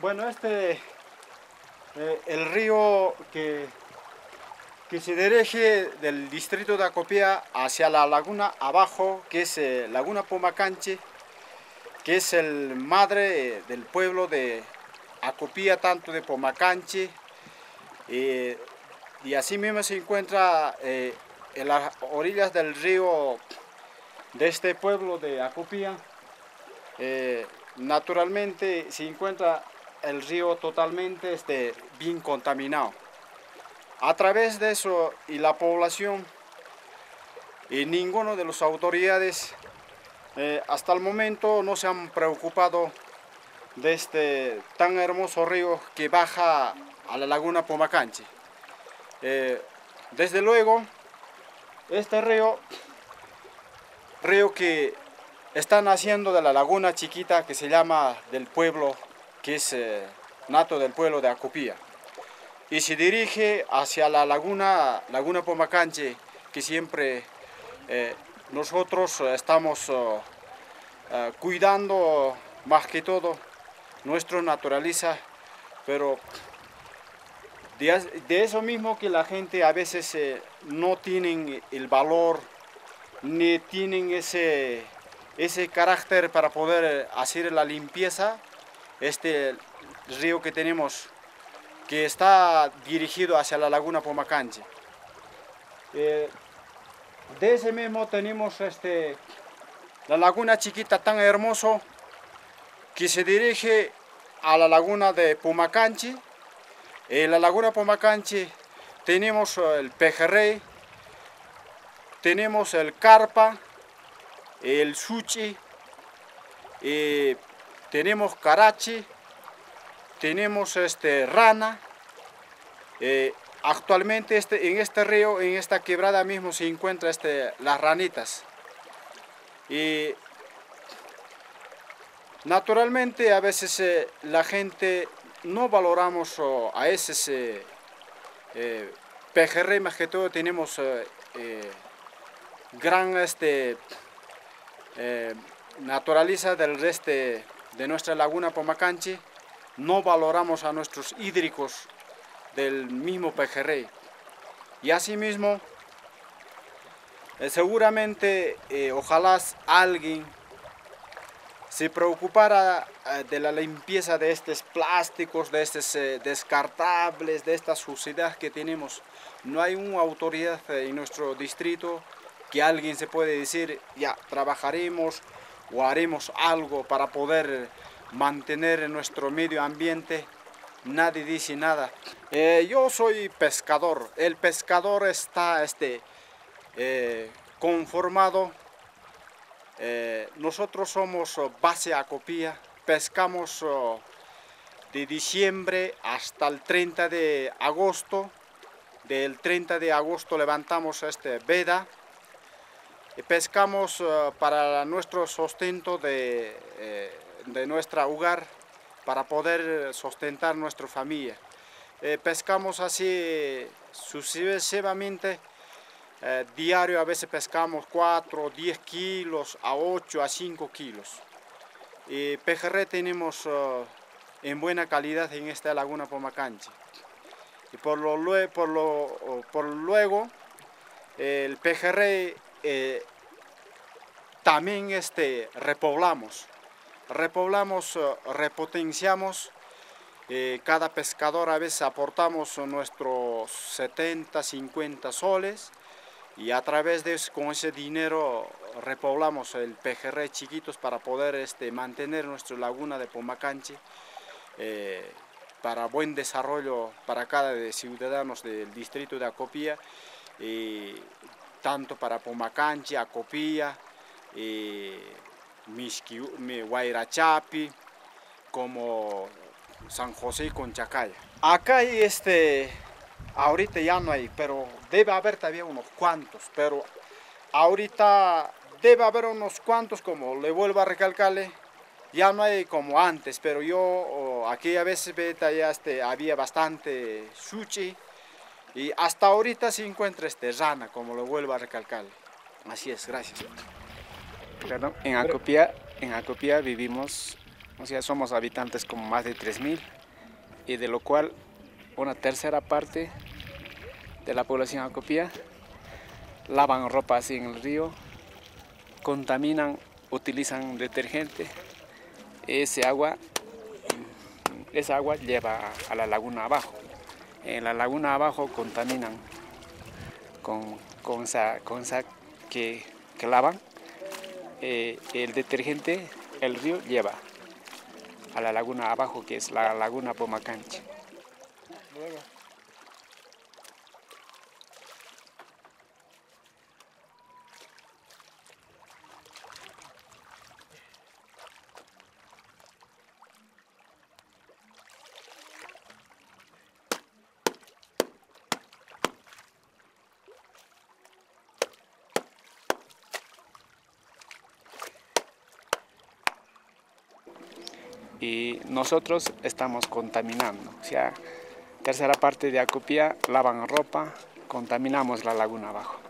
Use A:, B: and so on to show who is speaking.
A: Bueno, este, eh, el río que, que se dirige del distrito de Acopía hacia la laguna abajo, que es eh, Laguna Pomacanche, que es el madre eh, del pueblo de Acopía, tanto de Pomacanche, eh, y así mismo se encuentra eh, en las orillas del río de este pueblo de Acopía. Naturalmente se encuentra el río totalmente este, bien contaminado. A través de eso y la población y ninguno de las autoridades eh, hasta el momento no se han preocupado de este tan hermoso río que baja a la laguna Pomacanche. Eh, desde luego, este río, río que está naciendo de la laguna chiquita que se llama del pueblo, que es eh, nato del pueblo de Acopía. Y se dirige hacia la laguna, laguna Pomacanche, que siempre eh, nosotros estamos oh, eh, cuidando más que todo nuestra naturaleza, pero de, eso mismo que la gente a veces eh, no tienen el valor ni tienen ese, ese carácter para poder eh, hacer la limpieza, este río que tenemos que está dirigido hacia la laguna Pomacanche. Eh, de ese mismo tenemos este, la laguna chiquita tan hermoso que se dirige a la laguna de Pumacanchi. En la laguna Pumacanchi tenemos el pejerrey, tenemos el carpa, el suchi, eh, tenemos carachi, tenemos este, rana. Eh, actualmente este, en este río, en esta quebrada mismo se encuentran este, las ranitas. Y Naturalmente a veces eh, la gente no valoramos a ese eh, eh, pejerrey, más que todo tenemos eh, gran este, naturaleza del resto de nuestra laguna Pomacanche, no valoramos a nuestros hídricos del mismo pejerrey. Y asimismo, eh, seguramente, eh, ojalá alguien se preocupara eh, de la limpieza de estos plásticos, de estos descartables, de esta suciedad que tenemos. No hay una autoridad en nuestro distrito que alguien se puede decir, ya, trabajaremos o haremos algo para poder mantener nuestro medio ambiente. Nadie dice nada. Eh, yo soy pescador. El pescador está este, eh, conformado eh, nosotros somos base Acopía, pescamos oh, de diciembre hasta el 30 de agosto. Del 30 de agosto levantamos este veda pescamos oh, para nuestro sustento de, eh, de nuestro hogar, para poder sustentar nuestra familia. Eh, pescamos así sucesivamente eh, diario a veces pescamos 4, 10 kilos, a 8, a 5 kilos. Y pejerrey tenemos eh, en buena calidad en esta laguna Pomacanche. Y por, lo, por, lo, por luego, eh, el pejerrey eh, también este, repoblamos. Repoblamos, eh, repotenciamos. eh, cada pescador a veces aportamos nuestros 70, 50 soles y a través de eso, con ese dinero repoblamos el pejerrey chiquitos para poder este, mantener nuestra laguna de Pomacanche para buen desarrollo para cada de ciudadanos del distrito de Acopía tanto para Pomacanche, Acopía, y Guairachapi, como San José y Conchacaya. Acá este, ahorita ya no hay, pero debe haber todavía unos cuantos, pero ahorita debe haber unos cuantos, como le vuelvo a recalcarle, ya no hay como antes, pero yo aquí a veces ya este, había bastante sushi y hasta ahorita se encuentra este rana, como lo vuelvo a recalcarle. Así es, gracias.
B: en Acopia, en Acopia vivimos, o sea, somos habitantes como más de 3.000 y de lo cual una tercera parte de la población Acopia lavan ropa así en el río, contaminan, utilizan detergente, ese agua, esa agua lleva a la laguna abajo. En la laguna abajo contaminan con, con, con que, que lavan. Eh, el detergente, el río lleva a la laguna abajo, que es la laguna Pomacanche. Y nosotros estamos contaminando. O sea, tercera parte de Acopia lavan ropa, contaminamos la laguna abajo.